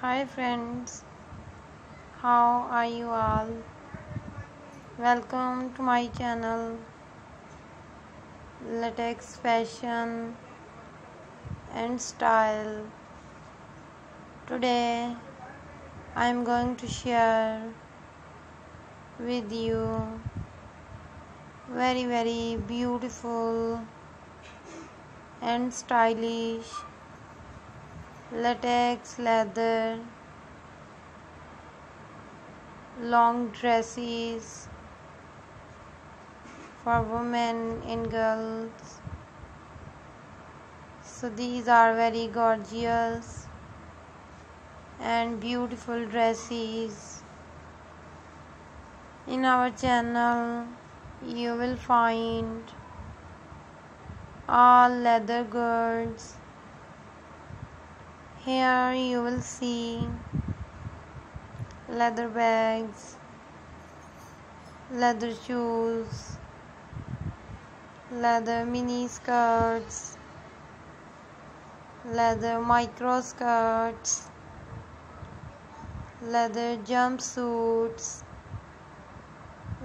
Hi friends, how are you all? Welcome to my channel Latex Fashion and Style. Today I am going to share with you very very beautiful and stylish latex leather long dresses for women and girls. So these are very gorgeous and beautiful dresses. In our channel you will find all leather goods here you will see leather bags, leather shoes, leather mini skirts, leather micro skirts, leather jumpsuits,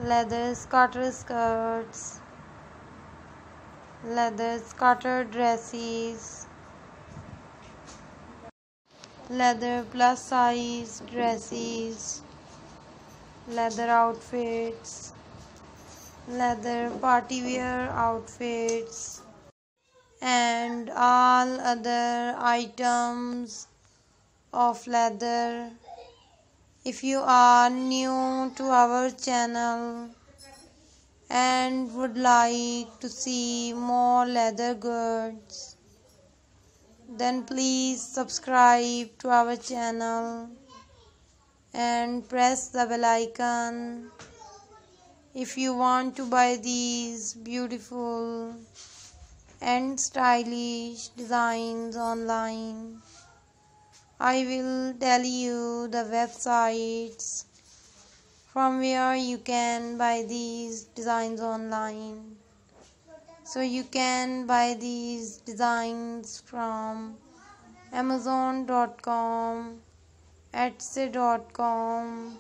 leather skater skirts, leather skater dresses leather plus size dresses, leather outfits, leather party wear outfits, and all other items of leather. If you are new to our channel and would like to see more leather goods, then please subscribe to our channel and press the bell icon if you want to buy these beautiful and stylish designs online. I will tell you the websites from where you can buy these designs online so you can buy these designs from amazon.com etsy.com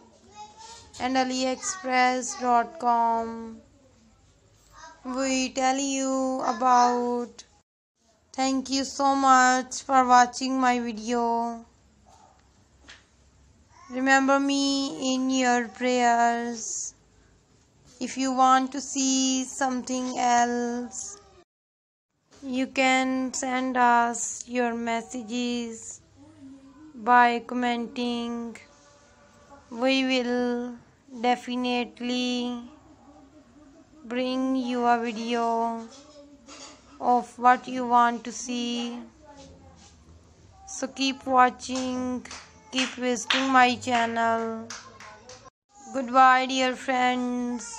and aliexpress.com we tell you about. Thank you so much for watching my video. Remember me in your prayers if you want to see something else you can send us your messages by commenting. We will definitely bring you a video of what you want to see. So keep watching keep visiting my channel. Goodbye dear friends